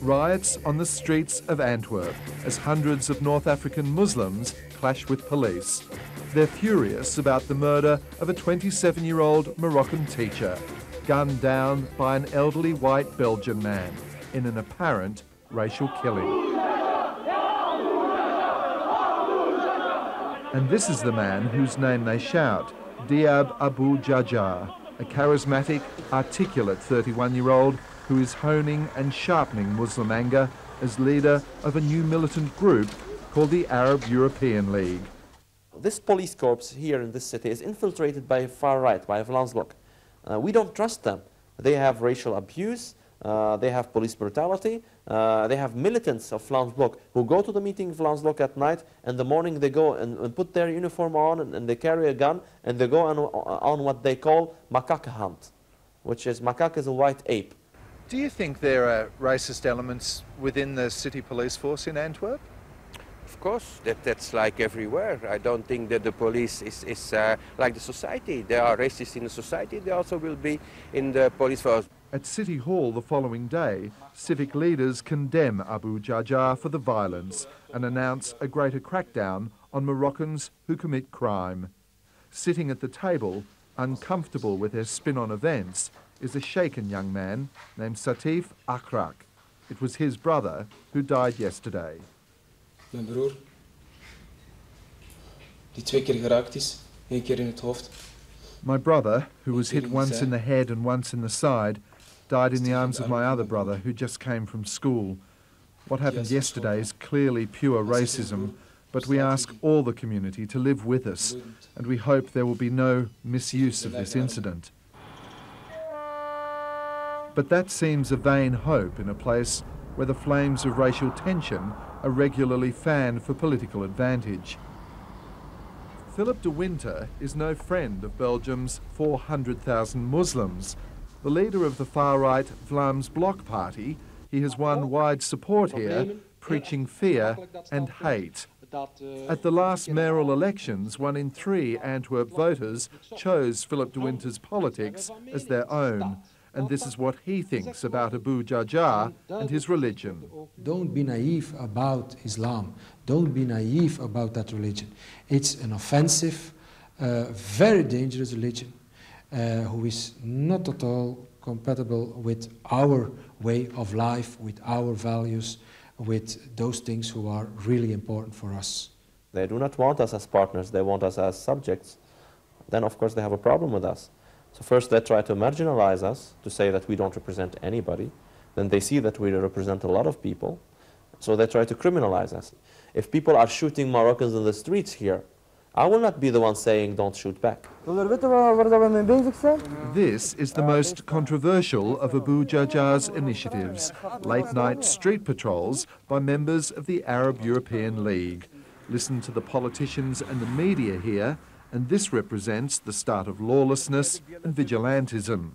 Riots on the streets of Antwerp as hundreds of North African Muslims clash with police. They're furious about the murder of a 27 year old Moroccan teacher, gunned down by an elderly white Belgian man in an apparent racial killing. And this is the man whose name they shout, Dyab Abou Jahjah, a charismatic, articulate 31 year old who is honing and sharpening Muslim anger as leader of a new militant group called the Arab European League. This police corps here in this city is infiltrated by far right, by Vlaams Blok. Uh, we don't trust them. They have racial abuse, uh, they have police brutality, uh, they have militants of Vlaams Blok who go to the meeting of Vlaams Blok at night, and the morning they go and, and put their uniform on and, and, they carry a gun and they go on, on what they call macaque hunt, which is macaque is a white ape. Do you think there are racist elements within the city police force in Antwerp? Of course, that, that's like everywhere. I don't think that the police is, is uh, like the society. There are racists in the society, there also will be in the police force. At City Hall the following day, civic leaders condemn Abou Jahjah for the violence and announce a greater crackdown on Moroccans who commit crime. Sitting at the table, uncomfortable with their spin on events, is a shaken young man named Satif Akrak. It was his brother who died yesterday. Mijn broer, die twee keer geraakt is, één keer in het hoofd. My brother, who was hit once in the head and once in the side, died in the arms of my other brother who just came from school. What happened yesterday is clearly pure racism, but we ask all the community to live with us, and we hope there will be no misuse of this incident. But that seems a vain hope in a place where the flames of racial tension are regularly fanned for political advantage. Philip de Winter is no friend of Belgium's 400,000 Muslims. The leader of the far-right Vlaams Blok Party, he has won wide support here, preaching fear and hate. At the last mayoral elections, one in three Antwerp voters chose Philip de Winter's politics as their own and this is what he thinks about Abou Jahjah and his religion. Don't be naive about Islam. Don't be naive about that religion. It's an offensive, uh, very dangerous religion Uh, who is not at all compatible with our way of life, with our values, with those things who are really important for us. They do not want us as partners, they want us as subjects. Then, of course, they have a problem with us. So first they try to marginalize us, to say that we don't represent anybody. Then they see that we represent a lot of people, so they try to criminalize us. If people are shooting Moroccans in the streets here, I will not be the one saying don't shoot back. This is the most controversial of Abou Jahjah's initiatives, late-night street patrols by members of the Arab European League. Listen to the politicians and the media here and this represents the start of lawlessness and vigilantism.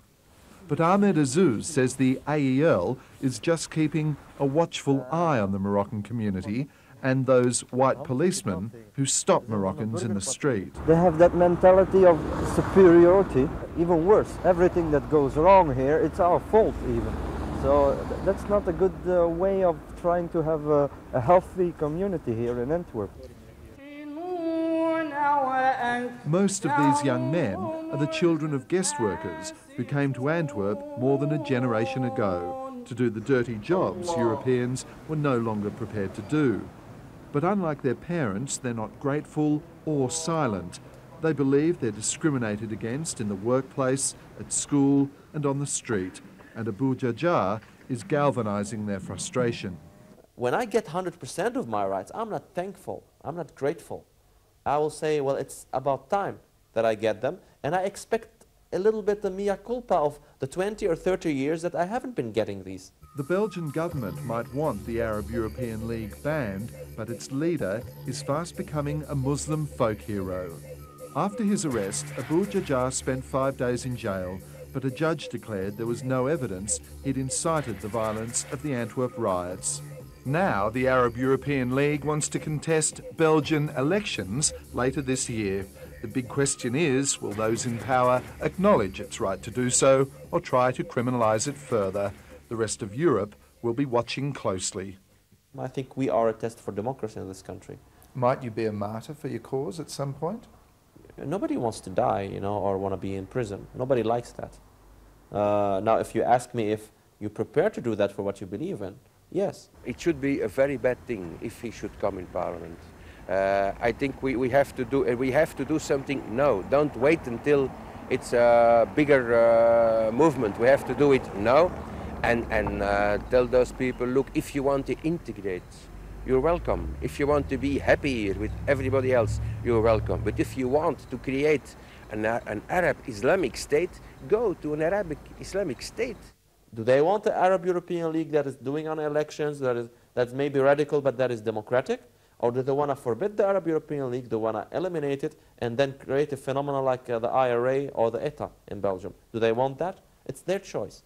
But Ahmed Azouz says the AEL is just keeping a watchful eye on the Moroccan community and those white policemen who stop Moroccans in the street. They have that mentality of superiority, even worse. Everything that goes wrong here, it's our fault even. So that's not a good uh, way of trying to have a, a healthy community here in Antwerp. Most of these young men are the children of guest workers who came to Antwerp more than a generation ago to do the dirty jobs Europeans were no longer prepared to do. But unlike their parents, they're not grateful or silent. They believe they're discriminated against in the workplace, at school and on the street. And Abou Jahjah is galvanizing their frustration. When I get 100% of my rights, I'm not thankful. I'm not grateful. I will say, well, it's about time that I get them, and I expect a little bit the mea culpa of the 20 or 30 years that I haven't been getting these. The Belgian government might want the Arab European League banned, but its leader is fast becoming a Muslim folk hero. After his arrest, Abou Jahjah spent five days in jail, but a judge declared there was no evidence he'd incited the violence of the Antwerp riots. Now, the Arab European League wants to contest Belgian elections later this year. The big question is, will those in power acknowledge its right to do so or try to criminalise it further? The rest of Europe will be watching closely. I think we are a test for democracy in this country. Might you be a martyr for your cause at some point? Nobody wants to die, you know, or want to be in prison. Nobody likes that. Uh, now, if you ask me if you're prepared to do that for what you believe in, yes. It should be a very bad thing if he should come in parliament. Uh, I think we, we have to do uh, we have to do something now. Don't wait until it's a bigger uh, movement. We have to do it now, and and uh, tell those people, look, if you want to integrate, you're welcome. If you want to be happy with everybody else, you're welcome. But if you want to create an, an Arab Islamic state, go to an Arabic Islamic state. Do they want the Arab European League that is doing on elections, that is that's maybe radical, but that is democratic? Or do they want to forbid the Arab European League, they want to eliminate it, and then create a phenomenon like uh, the IRA or the ETA in Belgium? Do they want that? It's their choice.